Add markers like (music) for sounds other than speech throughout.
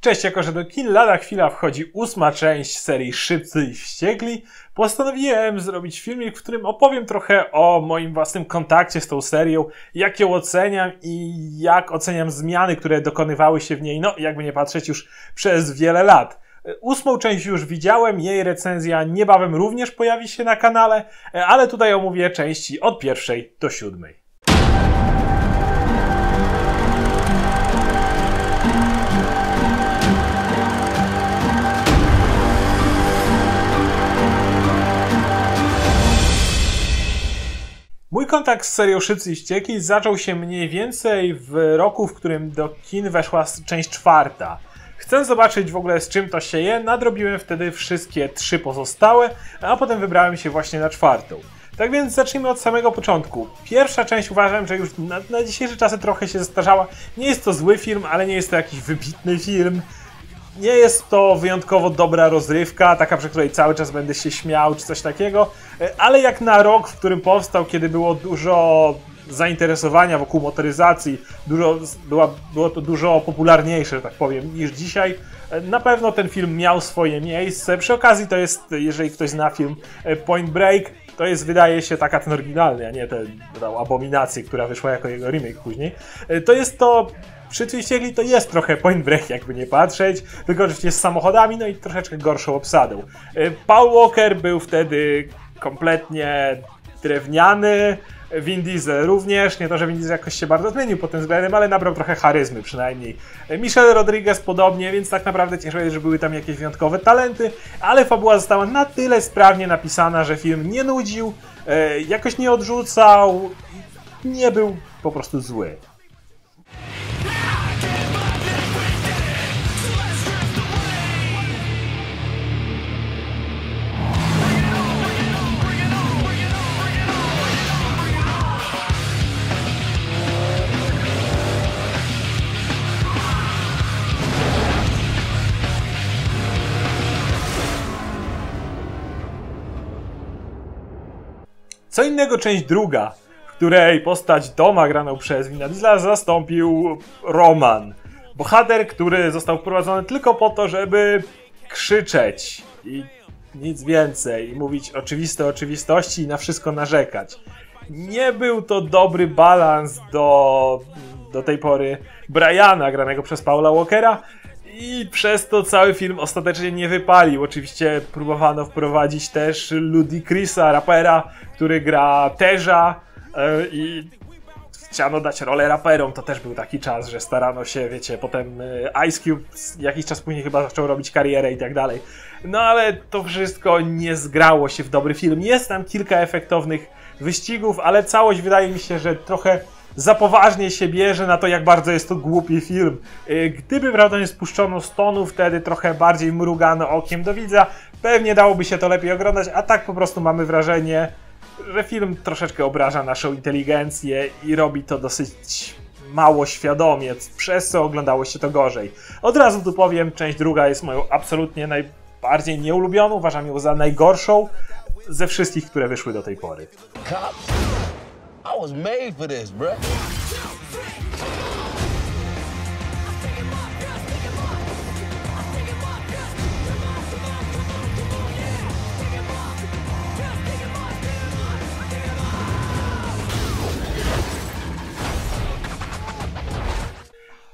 Cześć, jako że do kin lada chwila wchodzi ósma część serii Szybcy i Wściekli, postanowiłem zrobić filmik, w którym opowiem trochę o moim własnym kontakcie z tą serią, jak ją oceniam i jak oceniam zmiany, które dokonywały się w niej, no jakby nie patrzeć już przez wiele lat. Ósmą część już widziałem, jej recenzja niebawem również pojawi się na kanale, ale tutaj omówię części od pierwszej do siódmej. Mój kontakt z serią Szybcy i Ścieki zaczął się mniej więcej w roku, w którym do kin weszła część czwarta. Chcę zobaczyć w ogóle z czym to się je, nadrobiłem wtedy wszystkie trzy pozostałe, a potem wybrałem się właśnie na czwartą. Tak więc zacznijmy od samego początku. Pierwsza część uważam, że już na, na dzisiejsze czasy trochę się zestarzała. Nie jest to zły film, ale nie jest to jakiś wybitny film nie jest to wyjątkowo dobra rozrywka, taka, przy której cały czas będę się śmiał czy coś takiego, e, ale jak na rok, w którym powstał, kiedy było dużo zainteresowania wokół motoryzacji, dużo, była, było to dużo popularniejsze, że tak powiem, niż dzisiaj. E, na pewno ten film miał swoje miejsce. Przy okazji to jest, jeżeli ktoś zna film e, Point Break, to jest, wydaje się, taka ten oryginalny, a nie tę abominację, która wyszła jako jego remake później. To jest to Przytwieścieli to jest trochę point break, jakby nie patrzeć, tylko oczywiście z samochodami, no i troszeczkę gorszą obsadą. Y, Paul Walker był wtedy kompletnie drewniany, Vin Diesel również, nie to, że Vin Diesel jakoś się bardzo zmienił pod tym względem, ale nabrał trochę charyzmy przynajmniej. Michelle Rodriguez podobnie, więc tak naprawdę cieszę się, że były tam jakieś wyjątkowe talenty, ale fabuła została na tyle sprawnie napisana, że film nie nudził, y, jakoś nie odrzucał, nie był po prostu zły. Co innego część druga, w której postać Doma graną przez Vina Diesla zastąpił Roman. Bohater, który został wprowadzony tylko po to, żeby krzyczeć i nic więcej, i mówić oczywiste oczywistości i na wszystko narzekać. Nie był to dobry balans do, do tej pory Briana, granego przez Paula Walkera, i przez to cały film ostatecznie nie wypalił. Oczywiście próbowano wprowadzić też Chrisa, rapera, który gra Teża e, i chciano dać rolę raperom. To też był taki czas, że starano się, wiecie, potem e, Ice Cube jakiś czas później chyba zaczął robić karierę i tak dalej. No ale to wszystko nie zgrało się w dobry film. Jest tam kilka efektownych wyścigów, ale całość wydaje mi się, że trochę za poważnie się bierze na to, jak bardzo jest to głupi film. Y, gdyby prawda nie spuszczono stonu, wtedy trochę bardziej mrugano okiem do widza, pewnie dałoby się to lepiej oglądać, a tak po prostu mamy wrażenie, że film troszeczkę obraża naszą inteligencję i robi to dosyć mało świadomie, przez co oglądało się to gorzej. Od razu tu powiem, część druga jest moją absolutnie najbardziej nieulubioną, uważam ją za najgorszą ze wszystkich, które wyszły do tej pory. I was made for this.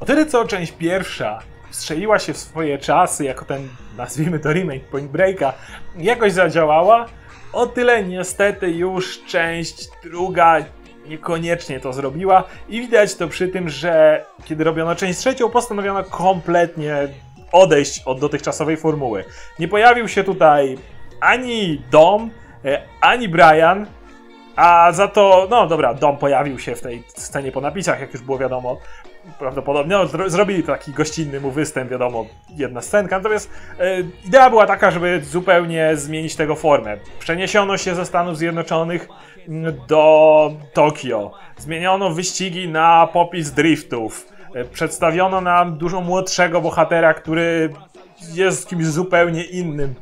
O tyle co część pierwsza strzeliła się w swoje czasy jako ten, nazwijmy to remake Point Breaka, jakoś zadziałała, o tyle niestety już część druga niekoniecznie to zrobiła i widać to przy tym, że kiedy robiono część trzecią, postanowiono kompletnie odejść od dotychczasowej formuły. Nie pojawił się tutaj ani Dom, e, ani Brian, a za to, no dobra, Dom pojawił się w tej scenie po napisach, jak już było wiadomo, prawdopodobnie no, zro zrobili taki gościnny mu występ, wiadomo, jedna scenka. Natomiast e, idea była taka, żeby zupełnie zmienić tego formę. Przeniesiono się ze Stanów Zjednoczonych do Tokio. Zmieniono wyścigi na popis driftów. E, przedstawiono nam dużo młodszego bohatera, który jest kimś zupełnie innym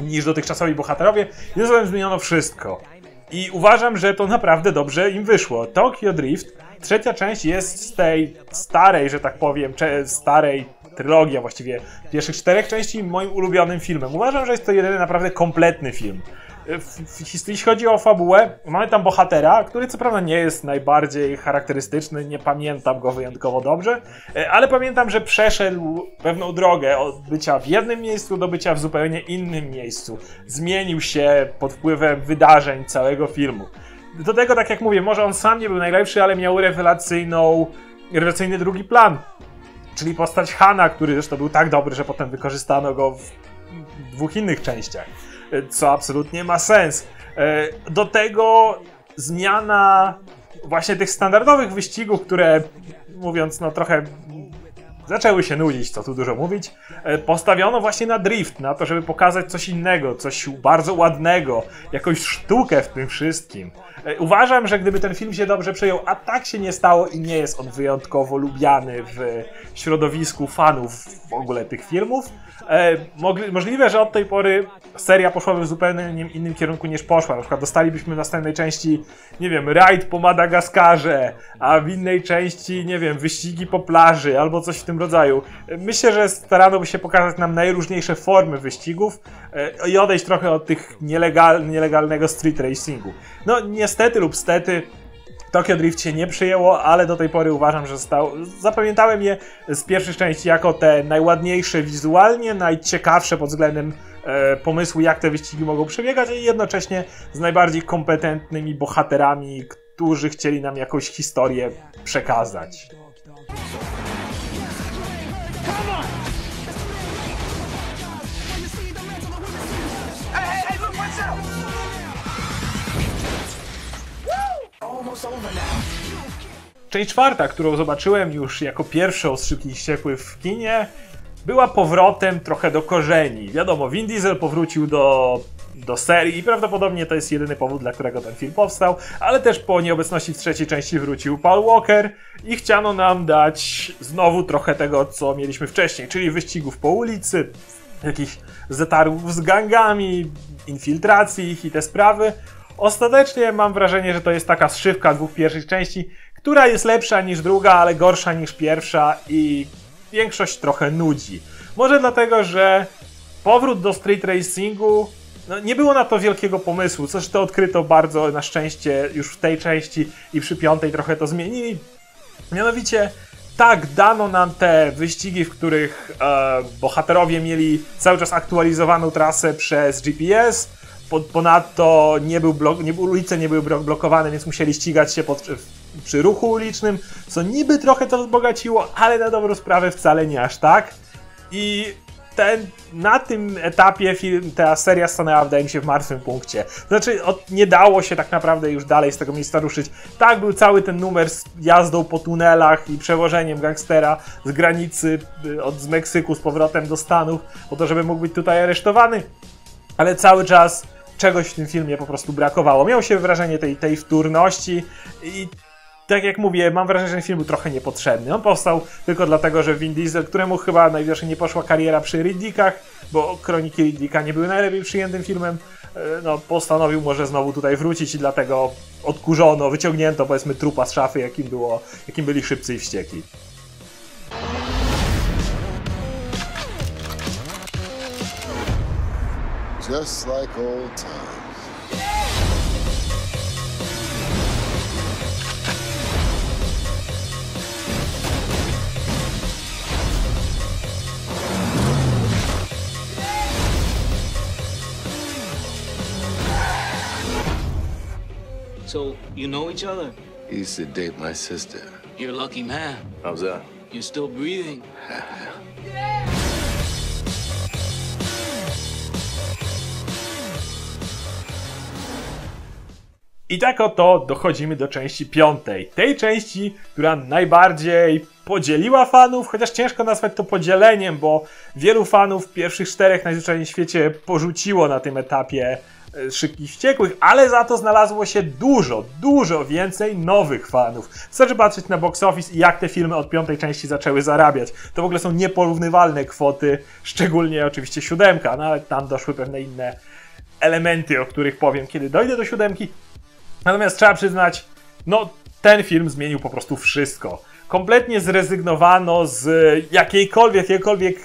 niż dotychczasowi bohaterowie. I zmieniono wszystko. I uważam, że to naprawdę dobrze im wyszło. Tokyo Drift, trzecia część jest z tej starej, że tak powiem, starej trylogia właściwie pierwszych czterech części moim ulubionym filmem. Uważam, że jest to jedyny naprawdę kompletny film. Jeśli chodzi o fabułę, mamy tam bohatera, który co prawda nie jest najbardziej charakterystyczny, nie pamiętam go wyjątkowo dobrze, e, ale pamiętam, że przeszedł pewną drogę od bycia w jednym miejscu do bycia w zupełnie innym miejscu. Zmienił się pod wpływem wydarzeń całego filmu. Do tego, tak jak mówię, może on sam nie był najlepszy, ale miał rewelacyjną, rewelacyjny drugi plan. Czyli postać Hana, który zresztą był tak dobry, że potem wykorzystano go w dwóch innych częściach co absolutnie ma sens. E, do tego zmiana właśnie tych standardowych wyścigów, które mówiąc no trochę zaczęły się nudzić, co tu dużo mówić, e, postawiono właśnie na drift, na to, żeby pokazać coś innego, coś bardzo ładnego, jakąś sztukę w tym wszystkim. E, uważam, że gdyby ten film się dobrze przejął, a tak się nie stało i nie jest on wyjątkowo lubiany w środowisku fanów w ogóle tych filmów, e, możliwe, że od tej pory seria poszłaby w zupełnie innym kierunku niż poszła. Na przykład dostalibyśmy w następnej części, nie wiem, rajd po Madagaskarze, a w innej części, nie wiem, wyścigi po plaży albo coś w tym rodzaju. Myślę, że starano by się pokazać nam najróżniejsze formy wyścigów e, i odejść trochę od tych nielegal, nielegalnego street racingu. No niestety lub stety Tokyo Drift się nie przyjęło, ale do tej pory uważam, że został. Zapamiętałem je z pierwszej części jako te najładniejsze wizualnie, najciekawsze pod względem e, pomysłu, jak te wyścigi mogą przebiegać, i jednocześnie z najbardziej kompetentnymi bohaterami, którzy chcieli nam jakąś historię przekazać. Część czwarta, którą zobaczyłem już jako pierwszą z Ściekłych w kinie, była powrotem trochę do korzeni. Wiadomo, Vin Diesel powrócił do, do serii i prawdopodobnie to jest jedyny powód, dla którego ten film powstał, ale też po nieobecności w trzeciej części wrócił Paul Walker i chciano nam dać znowu trochę tego, co mieliśmy wcześniej, czyli wyścigów po ulicy, jakichś zetarów z gangami, infiltracji ich i te sprawy. Ostatecznie mam wrażenie, że to jest taka zszywka dwóch pierwszych części, która jest lepsza niż druga, ale gorsza niż pierwsza i większość trochę nudzi. Może dlatego, że powrót do street racingu no, nie było na to wielkiego pomysłu, coś to odkryto bardzo na szczęście już w tej części i przy piątej trochę to zmienili. Mianowicie tak, dano nam te wyścigi, w których e, bohaterowie mieli cały czas aktualizowaną trasę przez GPS, Ponadto nie był blok, nie, ulice nie były blokowane, więc musieli ścigać się pod, przy ruchu ulicznym, co niby trochę to wzbogaciło, ale na dobrą sprawę wcale nie aż tak. I ten, na tym etapie film, ta seria stanęła, wydaje mi się, w martwym punkcie. Znaczy, od, nie dało się tak naprawdę już dalej z tego miejsca ruszyć. Tak, był cały ten numer z jazdą po tunelach i przewożeniem gangstera z granicy y, od, z Meksyku z powrotem do Stanów, po to, żeby mógł być tutaj aresztowany. Ale cały czas czegoś w tym filmie po prostu brakowało. Miało się wrażenie tej, tej wtórności i tak jak mówię, mam wrażenie, że ten film był trochę niepotrzebny. On powstał tylko dlatego, że Vin Diesel, któremu chyba najwidoczniej nie poszła kariera przy Riddikach, bo Kroniki Riddika nie były najlepiej przyjętym filmem, e, no postanowił może znowu tutaj wrócić i dlatego odkurzono, wyciągnięto powiedzmy trupa z szafy, jakim, było, jakim byli szybcy i wściekli. just like old times. So, you know each other? He used to date my sister. You're a lucky man. How's that? You're still breathing. I tak oto dochodzimy do części piątej. Tej części, która najbardziej podzieliła fanów, chociaż ciężko nazwać to podzieleniem, bo wielu fanów pierwszych czterech najzwyczajniej w świecie porzuciło na tym etapie Szybkich Wściekłych, ale za to znalazło się dużo, dużo więcej nowych fanów. Wystarczy patrzeć na box office i jak te filmy od piątej części zaczęły zarabiać. To w ogóle są nieporównywalne kwoty, szczególnie oczywiście siódemka, no ale tam doszły pewne inne elementy, o których powiem, kiedy dojdę do siódemki. Natomiast trzeba przyznać, no ten film zmienił po prostu wszystko. kompletnie zrezygnowano z jakiejkolwiek, jakiejkolwiek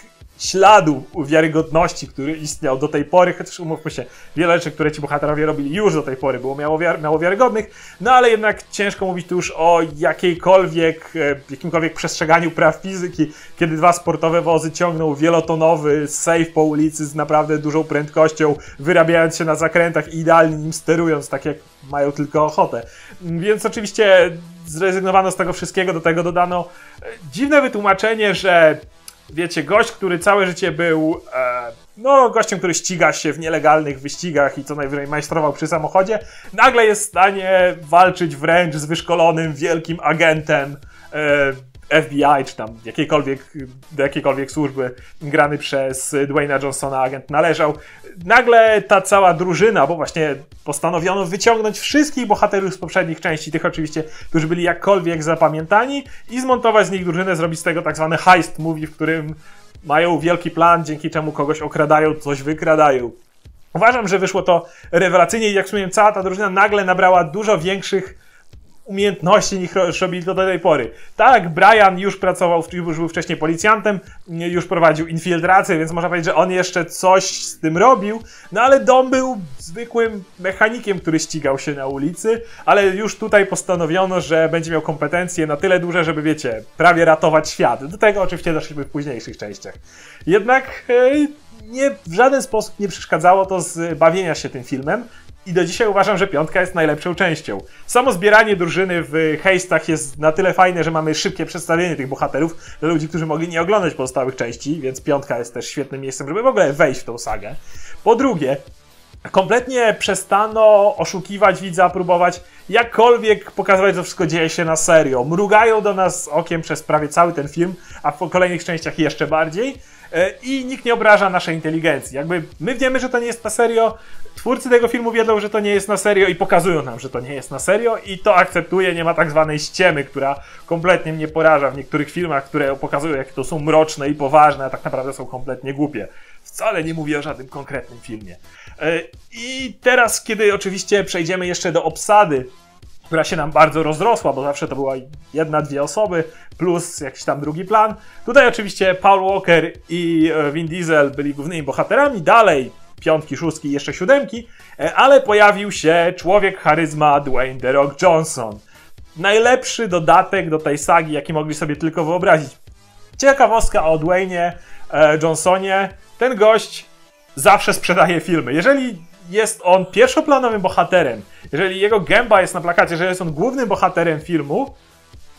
śladu wiarygodności, który istniał do tej pory, chociaż umówmy się, wiele rzeczy, które ci bohaterowie robili już do tej pory było miało, wiar mało wiarygodnych, no ale jednak ciężko mówić tu już o jakiejkolwiek, e, jakimkolwiek przestrzeganiu praw fizyki, kiedy dwa sportowe wozy ciągną wielotonowy safe po ulicy z naprawdę dużą prędkością, wyrabiając się na zakrętach i idealnie nim sterując, tak jak mają tylko ochotę. Więc oczywiście zrezygnowano z tego wszystkiego, do tego dodano e, dziwne wytłumaczenie, że wiecie, gość, który całe życie był e, no, gościem, który ściga się w nielegalnych wyścigach i co najwyżej majstrował przy samochodzie, nagle jest w stanie walczyć wręcz z wyszkolonym wielkim agentem e, FBI, czy tam jakiejkolwiek, do jakiejkolwiek służby grany przez Dwayna Johnsona agent należał. Nagle ta cała drużyna, bo właśnie postanowiono wyciągnąć wszystkich bohaterów z poprzednich części, tych oczywiście, którzy byli jakkolwiek zapamiętani i zmontować z nich drużynę, zrobić z tego tak zwany heist movie, w którym mają wielki plan, dzięki czemu kogoś okradają, coś wykradają. Uważam, że wyszło to rewelacyjnie i jak wspomniałem, cała ta drużyna nagle nabrała dużo większych umiejętności niż robili do tej pory. Tak, Brian już pracował, już był wcześniej policjantem, już prowadził infiltrację, więc można powiedzieć, że on jeszcze coś z tym robił, no ale Dom był zwykłym mechanikiem, który ścigał się na ulicy, ale już tutaj postanowiono, że będzie miał kompetencje na tyle duże, żeby, wiecie, prawie ratować świat. Do tego oczywiście doszliśmy w późniejszych częściach. Jednak nie, w żaden sposób nie przeszkadzało to z bawienia się tym filmem. I do dzisiaj uważam, że piątka jest najlepszą częścią. Samo zbieranie drużyny w hejstach jest na tyle fajne, że mamy szybkie przedstawienie tych bohaterów dla ludzi, którzy mogli nie oglądać pozostałych części, więc piątka jest też świetnym miejscem, żeby w ogóle wejść w tą sagę. Po drugie, kompletnie przestano oszukiwać widza, próbować jakkolwiek pokazywać, że wszystko dzieje się na serio. Mrugają do nas okiem przez prawie cały ten film, a w kolejnych częściach jeszcze bardziej. E, I nikt nie obraża naszej inteligencji. Jakby my wiemy, że to nie jest na serio, twórcy tego filmu wiedzą, że to nie jest na serio i pokazują nam, że to nie jest na serio i to akceptuje, nie ma tak zwanej ściemy, która kompletnie mnie poraża w niektórych filmach, które pokazują, jak to są mroczne i poważne, a tak naprawdę są kompletnie głupie. Wcale nie mówię o żadnym konkretnym filmie. E, I teraz, kiedy oczywiście przejdziemy jeszcze do obsady która się nam bardzo rozrosła, bo zawsze to była jedna, dwie osoby, plus jakiś tam drugi plan. Tutaj oczywiście Paul Walker i e, Vin Diesel byli głównymi bohaterami, dalej piątki, szóstki i jeszcze siódemki, e, ale pojawił się człowiek charyzma Dwayne The Rock Johnson. Najlepszy dodatek do tej sagi, jaki mogli sobie tylko wyobrazić. Ciekawostka o Dwayne Johnsonie. Ten gość zawsze sprzedaje filmy. Jeżeli jest on pierwszoplanowym bohaterem, jeżeli jego gęba jest na plakacie, że jest on głównym bohaterem filmu,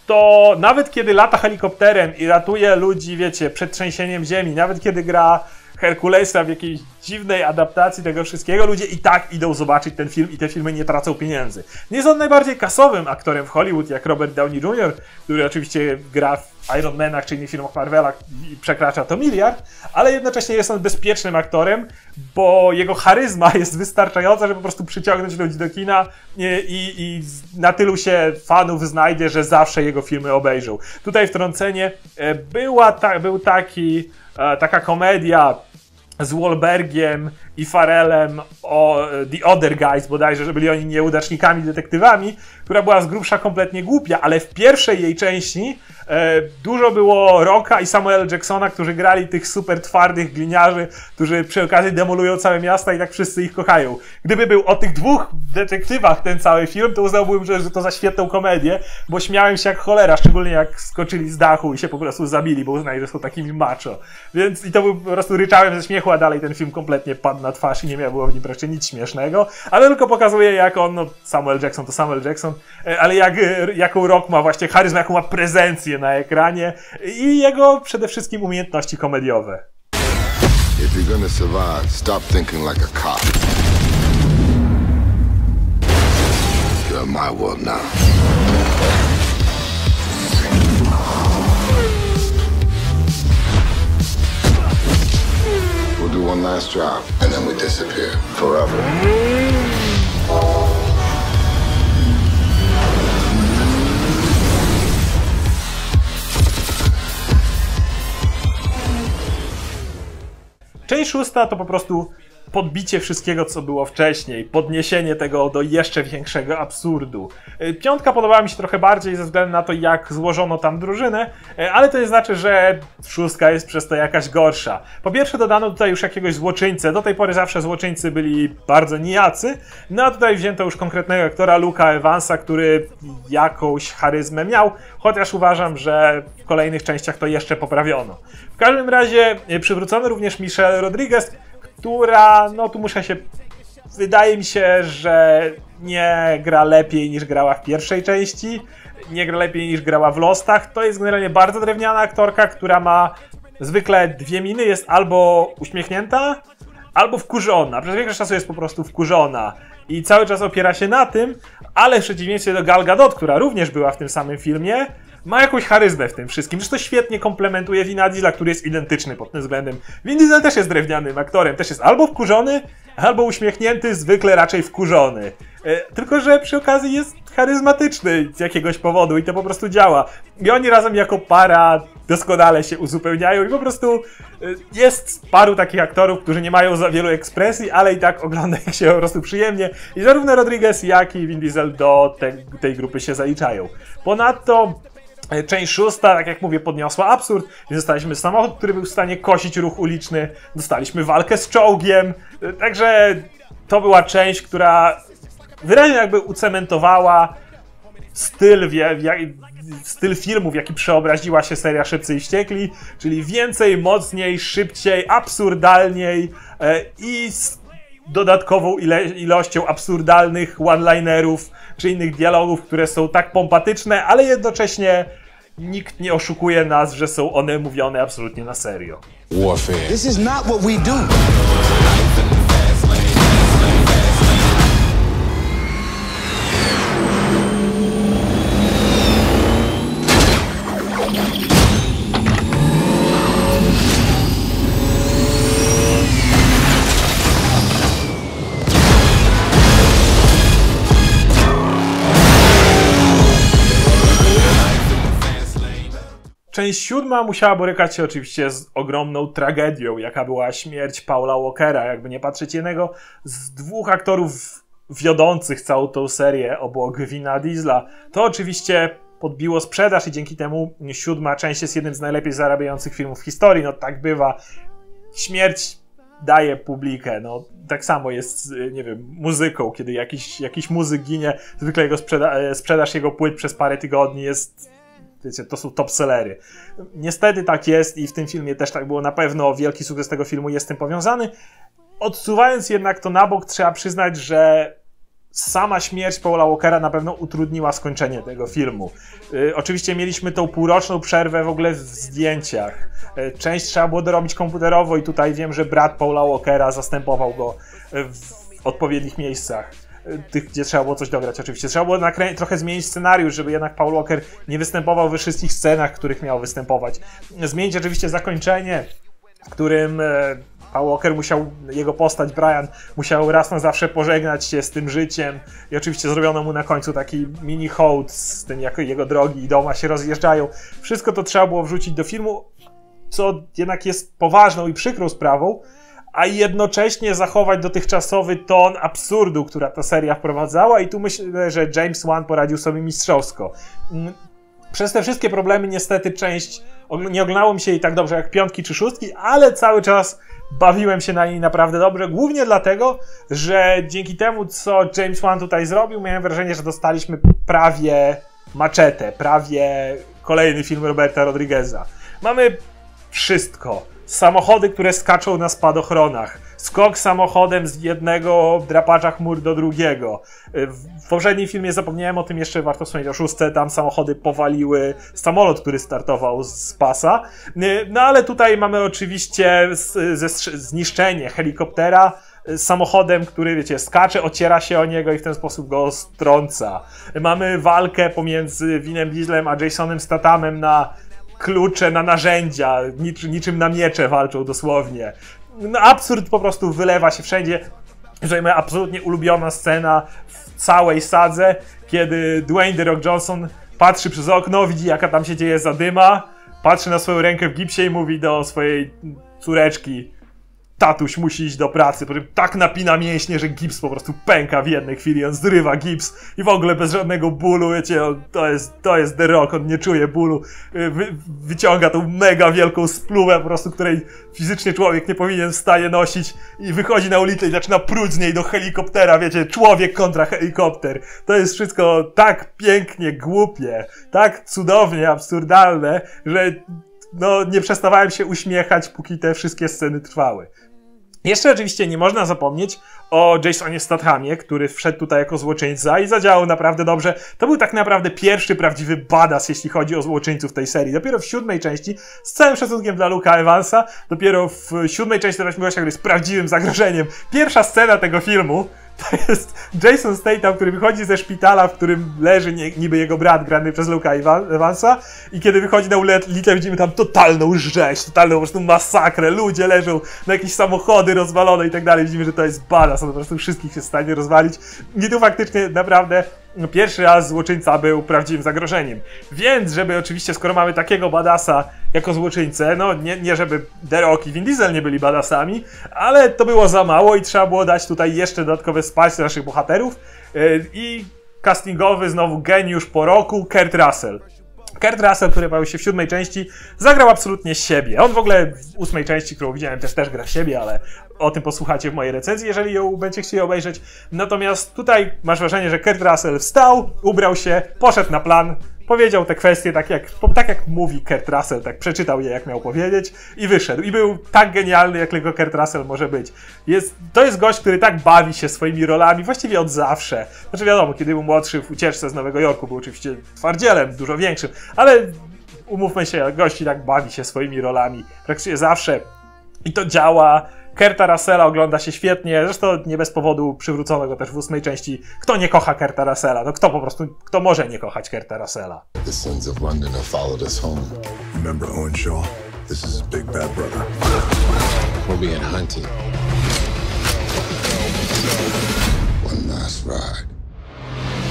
to nawet kiedy lata helikopterem i ratuje ludzi, wiecie, przed trzęsieniem ziemi, nawet kiedy gra Herkulesa w jakiejś dziwnej adaptacji tego wszystkiego, ludzie i tak idą zobaczyć ten film i te filmy nie tracą pieniędzy. Nie jest on najbardziej kasowym aktorem w Hollywood, jak Robert Downey Jr., który oczywiście gra w Iron Manach czy innych filmach Marvela i przekracza to miliard, ale jednocześnie jest on bezpiecznym aktorem, bo jego charyzma (laughs) jest wystarczająca, żeby po prostu przyciągnąć ludzi do kina i, i, i na tylu się fanów znajdzie, że zawsze jego filmy obejrzą. Tutaj wtrącenie, e, była ta, był taki, e, taka komedia z Wahlbergiem i Farelem o e, The Other Guys bodajże, że byli oni nieudacznikami, detektywami, która była z grubsza kompletnie głupia, ale w pierwszej jej części e, dużo było Rocka i Samuel Jacksona, którzy grali tych super twardych gliniarzy, którzy przy okazji demolują całe miasta i tak wszyscy ich kochają. Gdyby był o tych dwóch detektywach ten cały film, to uznałbym, że, to za świetną komedię, bo śmiałem się jak cholera, szczególnie jak skoczyli z dachu i się po prostu zabili, bo uznali, że są takimi macho. Więc i to był, po prostu ryczałem ze śmiechu, a dalej ten film kompletnie padł na twarz i nie było w nim raczej nic śmiesznego, ale tylko pokazuje jak on, no Samuel Jackson to Samuel Jackson, e, ale jak, e, jaką Rock ma właśnie charyzmę, jaką ma prezencję na ekranie i jego przede wszystkim umiejętności komediowe. If you're gonna survive, stop thinking like a cop. You're my world now. One last job, and then we disappear forever. Część szósta to po prostu podbicie wszystkiego, co było wcześniej, podniesienie tego do jeszcze większego absurdu. Y, Piątka podobała mi się trochę bardziej ze względu na to, jak złożono tam drużynę, y, ale to nie znaczy, że szóstka jest przez to jakaś gorsza. Po pierwsze dodano tutaj już jakiegoś złoczyńcę, do tej pory zawsze złoczyńcy byli bardzo nijacy, no a tutaj wzięto już konkretnego aktora Luka Evansa, który jakąś charyzmę miał, chociaż uważam, że w kolejnych częściach to jeszcze poprawiono. W każdym razie y, przywrócono również Michelle Rodriguez, która, no tu muszę się. Wydaje mi się, że nie gra lepiej niż grała w pierwszej części, nie gra lepiej niż grała w Lostach. To jest generalnie bardzo drewniana aktorka, która ma zwykle dwie miny, jest albo uśmiechnięta, albo wkurzona. Przez większość czasu jest po prostu wkurzona i cały czas opiera się na tym, ale w przeciwieństwie do Gal Gadot, która również była w tym samym filmie, ma jakąś charyzmę w tym wszystkim, to świetnie komplementuje Vina Diesla, który jest identyczny pod tym względem. Vin Diesel też jest drewnianym aktorem, też jest albo wkurzony, albo uśmiechnięty, zwykle raczej wkurzony. E, tylko, że przy okazji jest charyzmatyczny z jakiegoś powodu i to po prostu działa. I oni razem jako para doskonale się uzupełniają i po prostu e, jest paru takich aktorów, którzy nie mają za wielu ekspresji, ale i tak ogląda ich się po prostu przyjemnie i zarówno Rodriguez, jak i Vin Diesel do te, tej grupy się zaliczają. Ponadto Część szósta, tak jak mówię, podniosła absurd. Dostaliśmy samochód, który był w stanie kosić ruch uliczny. Dostaliśmy walkę z czołgiem. E, Także to była część, która wyraźnie jakby ucementowała styl, styl filmu, w jaki przeobraziła się seria Szybcy i Wściekli, czyli więcej, mocniej, szybciej, absurdalniej e, i z dodatkową ilością absurdalnych one-linerów czy innych dialogów, które są tak pompatyczne, ale jednocześnie nikt nie oszukuje nas, że są one mówione absolutnie na serio. Warfare. This is not what we do. Część siódma musiała borykać się oczywiście z ogromną tragedią, jaka była śmierć Paula Walkera. Jakby nie patrzeć jednego z dwóch aktorów wiodących całą tą serię obok Vina Diesla. To oczywiście podbiło sprzedaż i dzięki temu siódma część jest jednym z najlepiej zarabiających filmów w historii. No tak bywa. Śmierć daje publikę. No, tak samo jest nie wiem, muzyką, kiedy jakiś, jakiś muzyk ginie, zwykle jego sprzeda- e, sprzedaż jego płyt przez parę tygodni jest wiecie, to są top sellery. Niestety tak jest i w tym filmie też tak było. Na pewno wielki sukces tego filmu jest z tym powiązany. Odsuwając jednak to na bok, trzeba przyznać, że sama śmierć Paula Walkera na pewno utrudniła skończenie tego filmu. Y, oczywiście mieliśmy tą półroczną przerwę w ogóle w zdjęciach. Y, część trzeba było dorobić komputerowo i tutaj wiem, że brat Paula Walkera zastępował go w odpowiednich miejscach. Y, Tych, gdzie trzeba było coś dograć, oczywiście. Trzeba było nakrę- trochę zmienić scenariusz, żeby jednak Paul Walker nie występował we wszystkich scenach, w których miał występować. Zmienić oczywiście zakończenie, w którym e, Paul Walker musiał, jego postać Brian musiał raz na zawsze pożegnać się z tym życiem i oczywiście zrobiono mu na końcu taki mini hołd z tym, jak jego drogi i doma się rozjeżdżają. Wszystko to trzeba było wrzucić do filmu, co jednak jest poważną i przykrą sprawą, a jednocześnie zachować dotychczasowy ton absurdu, która ta seria wprowadzała i tu myślę, że James Wan poradził sobie mistrzowsko. Mm, Przez te wszystkie problemy niestety część nie oglądało mi się jej tak dobrze jak piątki czy szóstki, ale cały czas bawiłem się na niej naprawdę dobrze, głównie dlatego, że dzięki temu, co James Wan tutaj zrobił, miałem wrażenie, że dostaliśmy prawie maczetę, prawie kolejny film Roberta Rodrigueza. Mamy wszystko. Samochody, które skaczą na spadochronach. Skok samochodem z jednego drapacza chmur do drugiego. W poprzednim filmie zapomniałem o tym jeszcze, warto wspomnieć o szóstce, tam samochody powaliły samolot, który startował z pasa. No ale tutaj mamy oczywiście zniszczenie helikoptera z samochodem, który, wiecie, skacze, ociera się o niego i w ten sposób go strąca. Mamy walkę pomiędzy Winem Dieslem a Jasonem Stathamem na klucze, na narzędzia, nic, niczym na miecze walczą dosłownie. No absurd po prostu wylewa się wszędzie. Że moja absolutnie ulubiona scena w całej sadze, kiedy Dwayne The Rock Johnson patrzy przez okno, widzi jaka tam się dzieje zadyma, patrzy na swoją rękę w gipsie i mówi do swojej córeczki tatuś musi iść do pracy, potem tak napina mięśnie, że gips po prostu pęka w jednej chwili, on zrywa gips i w ogóle bez żadnego bólu, wiecie, on, to jest, to jest The Rock, on nie czuje bólu, y, wy, wyciąga tą mega wielką spluwę po prostu, której fizycznie człowiek nie powinien w stanie nosić i wychodzi na ulicę i zaczyna pruć z niej do helikoptera, wiecie, człowiek kontra helikopter. To jest wszystko tak pięknie, głupie, tak cudownie, absurdalne, że no nie przestawałem się uśmiechać, póki te wszystkie sceny trwały. Jeszcze oczywiście nie można zapomnieć o Jasonie Stathamie, który wszedł tutaj jako złoczyńca i zadziałał naprawdę dobrze. To był tak naprawdę pierwszy prawdziwy badass, jeśli chodzi o złoczyńców tej serii. Dopiero w siódmej części, z całym szacunkiem dla Luka Evansa, dopiero w siódmej części teraz gościa, który jest prawdziwym zagrożeniem. Pierwsza scena tego filmu (laughs) to jest Jason Statham, który wychodzi ze szpitala, w którym leży nie, niby jego brat, grany przez Luka Evansa i kiedy wychodzi na ulicę, widzimy tam totalną rzeź, totalną po prostu masakrę, ludzie leżą na jakieś samochody rozwalone i tak dalej, widzimy, że to jest badass, on po prostu wszystkich się w stanie rozwalić. I tu faktycznie naprawdę pierwszy raz złoczyńca był prawdziwym zagrożeniem. Więc, żeby oczywiście, skoro mamy takiego badasa jako złoczyńcę, no nie, nie żeby The Rock i Vin Diesel nie byli badasami, ale to było za mało i trzeba było dać tutaj jeszcze dodatkowe wsparcie naszych bohaterów yy, i castingowy znowu geniusz po roku, Kurt Russell. Kurt Russell, który pojawił się w siódmej części, zagrał absolutnie siebie. On w ogóle w ósmej części, którą widziałem, też też gra siebie, ale o tym posłuchacie w mojej recenzji, jeżeli ją będziecie chcieli obejrzeć. Natomiast tutaj masz wrażenie, że Kurt Russell wstał, ubrał się, poszedł na plan, powiedział te kwestie tak jak, tak jak mówi Kurt Russell, tak przeczytał je jak miał powiedzieć i wyszedł. I był tak genialny, jak tylko Kurt Russell może być. Jest, to jest gość, który tak bawi się swoimi rolami właściwie od zawsze. Znaczy wiadomo, kiedy był młodszy w ucieczce z Nowego Jorku, był oczywiście twardzielem, dużo większym, ale umówmy się, gości tak bawi się swoimi rolami praktycznie zawsze. I to działa. Kerta Russella ogląda się świetnie, zresztą nie bez powodu przywrócono go też w ósmej części. Kto nie kocha Kerta Russella? No kto po prostu, kto może nie kochać Kerta Russella? The sons of London have followed us home. Remember Owen Shaw? This is his big bad brother. We'll be in hunting. One last ride.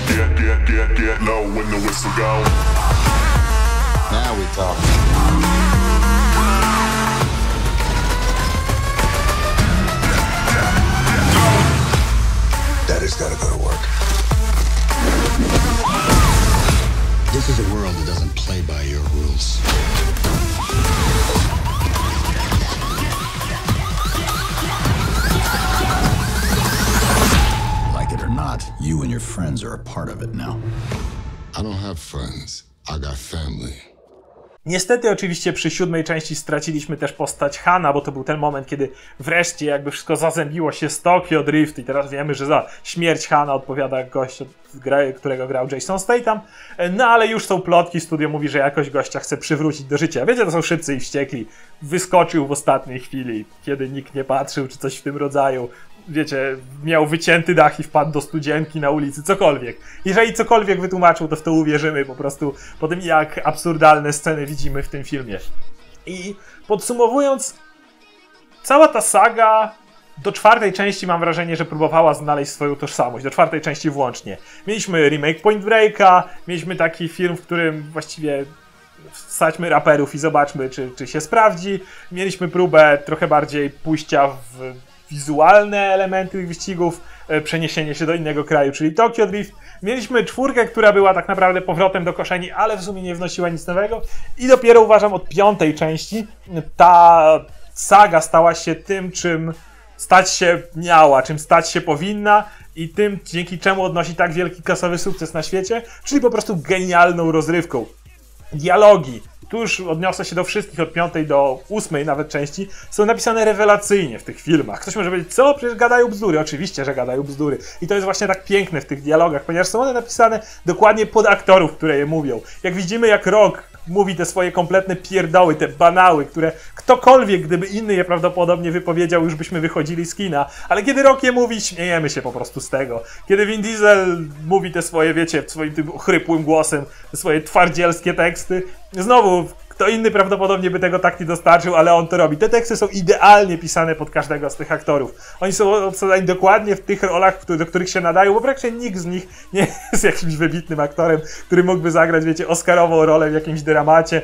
Get, get, get, get low when the whistle go. Niestety oczywiście przy siódmej części straciliśmy też postać Hana, bo to był ten moment, kiedy wreszcie jakby wszystko zazębiło się z Tokyo Drift i teraz wiemy, że za śmierć Hana odpowiada gość, którego grał Jason Statham. No ale już są plotki, studio mówi, że jakoś gościa chce przywrócić do życia. Wiecie, to są szybcy i wściekli. Wyskoczył w ostatniej chwili, kiedy nikt nie patrzył, czy coś w tym rodzaju wiecie, miał wycięty dach i wpadł do studzienki na ulicy, cokolwiek. Jeżeli cokolwiek wytłumaczył, to w to uwierzymy po prostu po tym, jak absurdalne sceny widzimy w tym filmie. I podsumowując, cała ta saga do czwartej części mam wrażenie, że próbowała znaleźć swoją tożsamość, do czwartej części włącznie. Mieliśmy remake Point Breaka, mieliśmy taki film, w którym właściwie wsadźmy raperów i zobaczmy, czy, czy się sprawdzi. Mieliśmy próbę trochę bardziej pójścia w wizualne elementy tych wyścigów, e, przeniesienie się do innego kraju, czyli Tokyo Drift. Mieliśmy czwórkę, która była tak naprawdę powrotem do koszeni, ale w sumie nie wnosiła nic nowego. I dopiero uważam od piątej części ta saga stała się tym, czym stać się miała, czym stać się powinna i tym, dzięki czemu odnosi tak wielki kasowy sukces na świecie, czyli po prostu genialną rozrywką. Dialogi, tu już odniosę się do wszystkich od piątej do ósmej nawet części, są napisane rewelacyjnie w tych filmach. Ktoś może powiedzieć, co? Przecież gadają bzdury. Oczywiście, że gadają bzdury. I to jest właśnie tak piękne w tych dialogach, ponieważ są one napisane dokładnie pod aktorów, które je mówią. Jak widzimy, jak Rock mówi te swoje kompletne pierdoły, te banały, które ktokolwiek, gdyby inny je prawdopodobnie wypowiedział, już byśmy wychodzili z kina. Ale kiedy Rock je mówi, śmiejemy się po prostu z tego. Kiedy Vin Diesel mówi te swoje, wiecie, swoim tym chrypłym głosem, te swoje twardzielskie teksty, znowu kto inny prawdopodobnie by tego tak nie dostarczył, ale on to robi. Te teksty są idealnie pisane pod każdego z tych aktorów. Oni są obsadzeni dokładnie w tych rolach, do których się nadają, bo praktycznie nikt z nich nie (laughs) jest jakimś wybitnym aktorem, który mógłby zagrać, wiecie, Oscarową rolę w jakimś dramacie.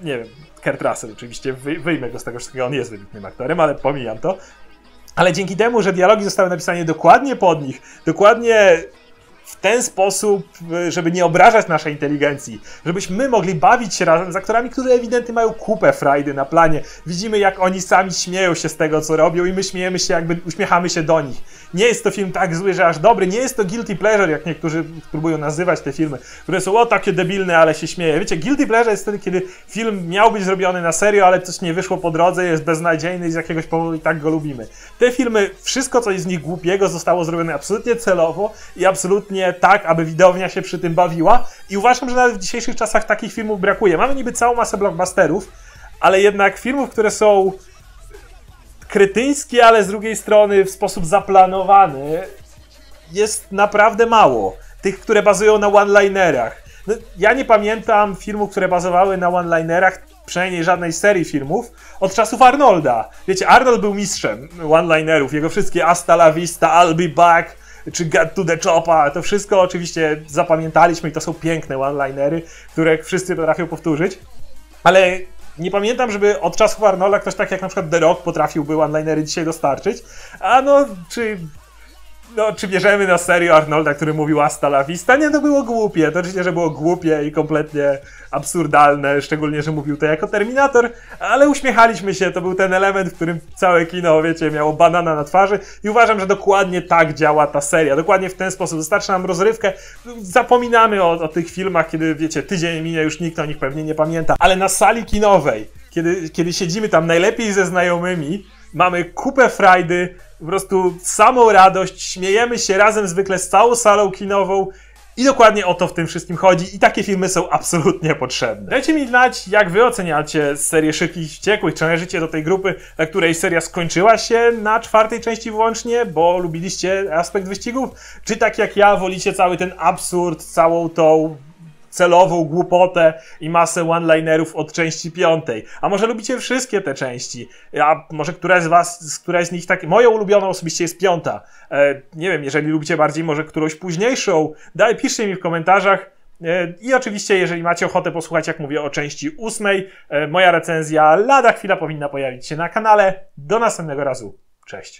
Nie wiem. Kurt Russell oczywiście, wy, wyjmę go z tego wszystkiego, on jest wybitnym aktorem, ale pomijam to. Ale dzięki temu, że dialogi zostały napisane dokładnie pod nich, dokładnie w ten sposób, y, żeby nie obrażać naszej inteligencji, żebyśmy my mogli bawić się razem z aktorami, którzy ewidentnie mają kupę frajdy na planie. Widzimy, jak oni sami śmieją się z tego, co robią i my śmiejemy się, jakby uśmiechamy się do nich. Nie jest to film tak zły, że aż dobry, nie jest to guilty pleasure, jak niektórzy próbują nazywać te filmy, które są o takie debilne, ale się śmieje. Wiecie, guilty pleasure jest wtedy, kiedy film miał być zrobiony na serio, ale coś nie wyszło po drodze, jest beznadziejny i z jakiegoś powodu i tak go lubimy. Te filmy, wszystko co jest z nich głupiego zostało zrobione absolutnie celowo i absolutnie tak, aby widownia się przy tym bawiła i uważam, że nawet w dzisiejszych czasach takich filmów brakuje. Mamy niby całą masę blockbusterów, ale jednak filmów, które są kretyńskie, ale z drugiej strony w sposób zaplanowany, jest naprawdę mało. Tych, które bazują na one-linerach. No, ja nie pamiętam filmów, które bazowały na one-linerach, przynajmniej żadnej serii filmów, od czasów Arnolda. Wiecie, Arnold był mistrzem one-linerów. Jego wszystkie Hasta la vista, I'll be back, czy Get to the Chopa, to wszystko oczywiście zapamiętaliśmy i to są piękne one-linery, które wszyscy potrafią powtórzyć. Ale nie pamiętam, żeby od czasów Arnolda ktoś tak jak na przykład The Rock potrafiłby one-linery dzisiaj dostarczyć. A no, czy no, czy bierzemy na serio Arnolda, który mówił hasta la vista? Nie, to było głupie. To oczywiście, że było głupie i kompletnie absurdalne, szczególnie, że mówił to jako Terminator, ale uśmiechaliśmy się. To był ten element, w którym całe kino, wiecie, miało banana na twarzy i uważam, że dokładnie tak działa ta seria. Dokładnie w ten sposób. Wystarczy nam rozrywkę. Zapominamy o, o tych filmach, kiedy, wiecie, tydzień minie, już nikt o nich pewnie nie pamięta, ale na sali kinowej, kiedy, kiedy siedzimy tam najlepiej ze znajomymi, mamy kupę frajdy, po prostu samą radość, śmiejemy się razem zwykle z całą salą kinową i dokładnie o to w tym wszystkim chodzi i takie filmy są absolutnie potrzebne. Dajcie mi znać, jak wy oceniacie serię Szybkich Wściekłych, czy należycie do tej grupy, dla której seria skończyła się na czwartej części wyłącznie, bo lubiliście aspekt wyścigów, czy tak jak ja wolicie cały ten absurd, całą tą celową głupotę i masę one-linerów od części piątej. A może lubicie wszystkie te części? A może któraś z was, któraś z nich tak... Moją ulubioną osobiście jest piąta. E, nie wiem, jeżeli lubicie bardziej może którąś późniejszą, daj, piszcie mi w komentarzach. E, I oczywiście, jeżeli macie ochotę posłuchać, jak mówię o części ósmej, e, moja recenzja lada chwila powinna pojawić się na kanale. Do następnego razu. Cześć.